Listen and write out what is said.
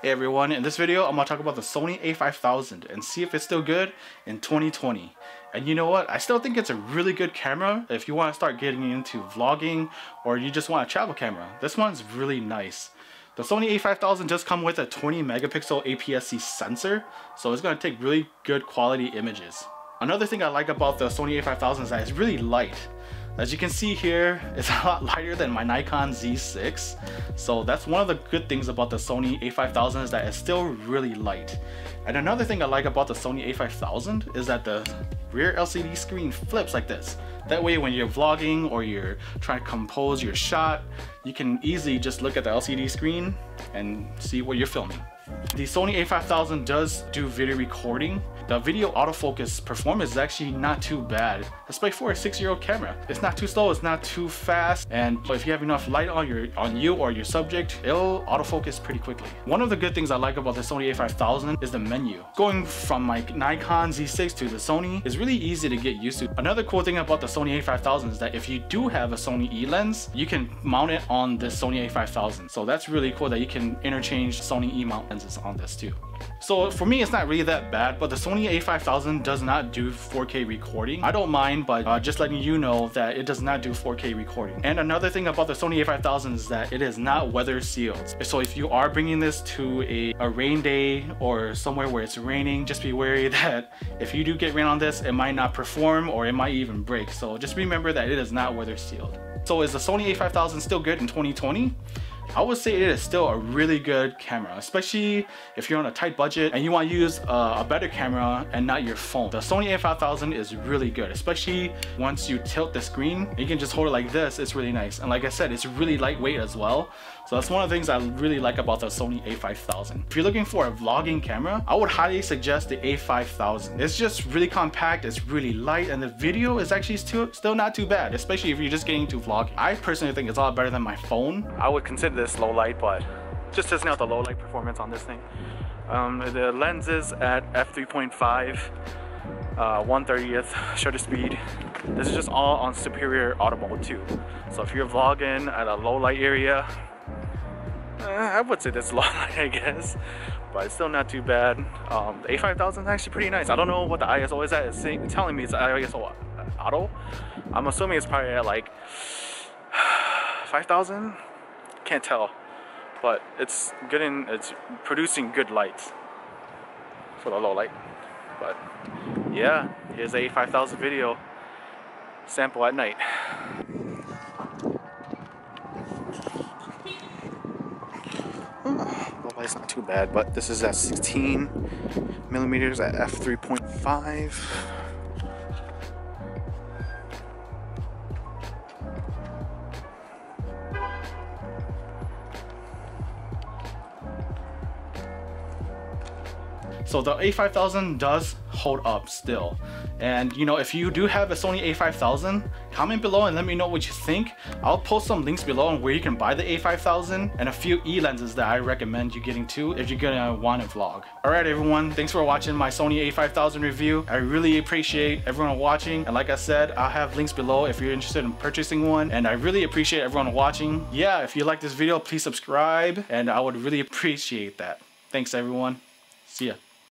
Hey everyone, in this video I'm to talk about the Sony a5000 and see if it's still good in 2020. And you know what, I still think it's a really good camera if you want to start getting into vlogging or you just want a travel camera. This one's really nice. The Sony a5000 does come with a 20 megapixel APS-C sensor, so it's to take really good quality images. Another thing I like about the Sony a5000 is that it's really light. As you can see here, it's a lot lighter than my Nikon Z6. So that's one of the good things about the Sony a5000 is that it's still really light. And another thing I like about the Sony a5000 is that the rear LCD screen flips like this. That way when you're vlogging or you're trying to compose your shot, you can easily just look at the LCD screen and see what you're filming. The Sony a5000 does do video recording the video autofocus performance is actually not too bad, especially for a six-year-old camera. It's not too slow, it's not too fast, and if you have enough light on your on you or your subject, it'll autofocus pretty quickly. One of the good things I like about the Sony a5000 is the menu. Going from my Nikon Z6 to the Sony is really easy to get used to. Another cool thing about the Sony a5000 is that if you do have a Sony E lens, you can mount it on this Sony a5000. So that's really cool that you can interchange Sony E mount lenses on this too. So for me, it's not really that bad, but the Sony a5000 does not do 4K recording. I don't mind, but uh, just letting you know that it does not do 4K recording. And another thing about the Sony a5000 is that it is not weather sealed. So if you are bringing this to a, a rain day or somewhere where it's raining, just be wary that if you do get rain on this, it might not perform or it might even break. So just remember that it is not weather sealed. So is the Sony a5000 still good in 2020? I would say it is still a really good camera, especially if you're on a tight budget and you want to use a, a better camera and not your phone. The Sony a5000 is really good, especially once you tilt the screen, you can just hold it like this, it's really nice. And like I said, it's really lightweight as well. So that's one of the things I really like about the Sony a5000. If you're looking for a vlogging camera, I would highly suggest the a5000. It's just really compact, it's really light, and the video is actually still, still not too bad, especially if you're just getting to vlogging. I personally think it's a lot better than my phone. I would consider this low light, but just testing out the low light performance on this thing. Um, the lens is at f3.5, uh, 130th shutter speed. This is just all on superior auto mode too. So if you're vlogging at a low light area, uh, I would say that's low light, I guess, but it's still not too bad. Um, the A5000 is actually pretty nice. I don't know what the ISO is at. It's telling me it's ISO auto. I'm assuming it's probably at like 5,000. Can't tell, but it's good getting it's producing good lights for the low light. But yeah, here's a 5000 video sample at night. it's not too bad, but this is at 16 millimeters at f3.5. So the a5000 does hold up still. And you know, if you do have a Sony a5000, comment below and let me know what you think. I'll post some links below on where you can buy the a5000 and a few E lenses that I recommend you getting too if you're gonna want to vlog. Alright everyone, thanks for watching my Sony a5000 review. I really appreciate everyone watching. And like I said, I'll have links below if you're interested in purchasing one. And I really appreciate everyone watching. Yeah, if you like this video, please subscribe and I would really appreciate that. Thanks everyone. See ya.